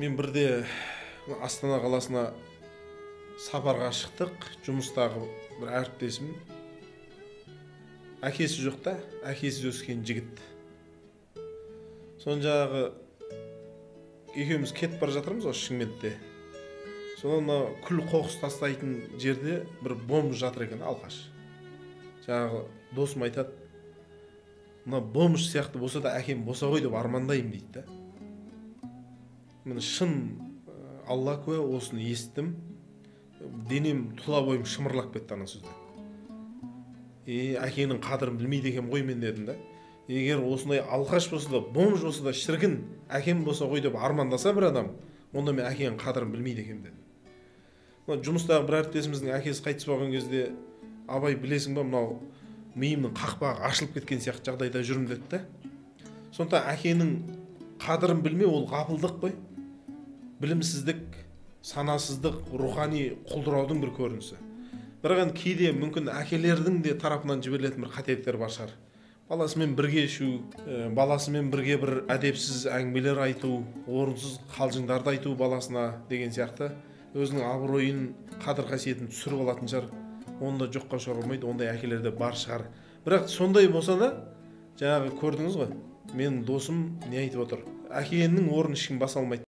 мен бірде астана қаласына сапарға шықтық. Жұмыстағы бір әріптесім. Әкесі жоқ та әкесіз өскен жігіт. Соны жаңағы екеуміз кетіп бара жатырмыз осы шымкентте. Содан мына күл қоқыс тастайтын жерде бір бомж жатыр екен алқаш жаңағы досым айтады мына бомж сияқты болса да әкем болса ғой деп армандаймын дейді да. Міне шын ә, алла куә осыны естідім денем тұла бойым шымырлап кетті ана сөзден е әкенің қадірін білмейді екенмін ғой мен дедім да егер осындай алқаш болса да бомж болса да шіркін әкем болса ғой деп армандаса бір адам онда мен әкенің қадірін білмейді екенмін дедім. Мына жұмыстағы бір әріптесіміздің әкесі қайтыс болған кезде абай білесің ба мынау миымның қақпағы ашылып кеткен сияқты жағдайда жүрмін деді да сондықтан әкенің қадірін білмеу ол ғапылдық қой. Білімсіздік санасыздық рухани құлдыраудың бір көрінісі. Бірақ енді кейде мүмкін әкелердің де тарапынан жіберілетін бір қателіктер бар шығар. Баласымен бірге ішу ә, баласымен бірге бір әдепсіз әңгімелер айту орынсыз қалжыңдарды айту баласына деген сияқты өзінің абыройын қадір қасиетін түсіріп алатын шығар. Оны да жоққа шығаруға болмайды ондай әкелер де бар шығар. Бірақ сондай болса да жаңағы көрдіңіз ғой менің досым не айтып отыр? Әкенің орнын ешкім баса алмайды.